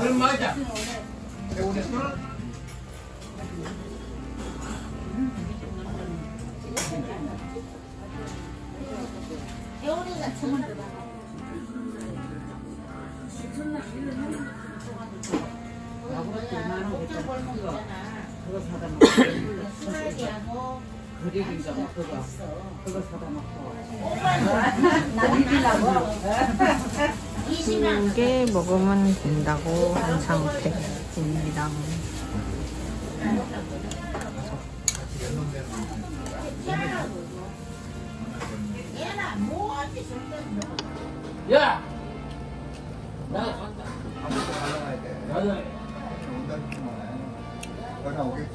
그럼 맞아. 사다 뭐 사다 놓고 오빠는 나비라고 20만 두개 먹으면 된다고 한 상태입니다. 야! 나 간다. 오겠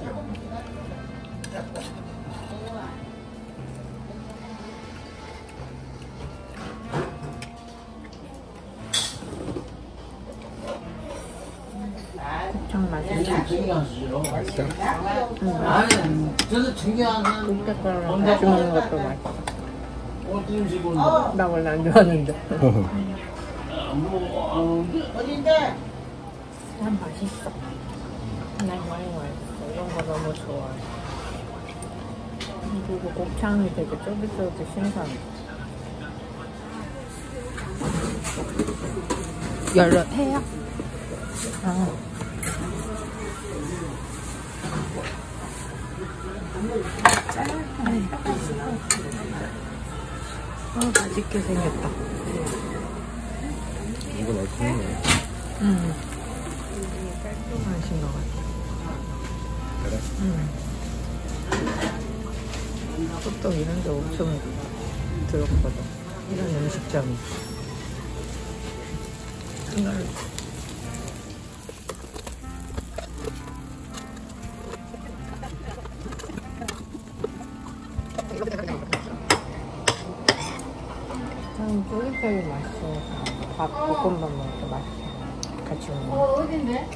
죠. 좀 맛있네. 중요한 수로. 아니, 저도 중요한 같이 먹는 것도 맛있어. 식으로. 나 원래 안 좋아하는데. 뭐, 어딘데? 난 맛있어. 난 많이 맛있어. 이런 거 너무 좋아해. 그리고 곱창이 되게 쫄깃쫄깃 신선해. 열려 해요? 아. 아, 맛있게 생겼다. 이거 맛있네. 음. 깔끔하신 것 같아. 그래? 음. 보통 이런 데 엄청 들었거든. 이런 음식점이. 이걸 난 쫄깃쫄깃 맛있어. 밥 볶음밥 때 맛있어. 같이 먹는 거. 어딘데?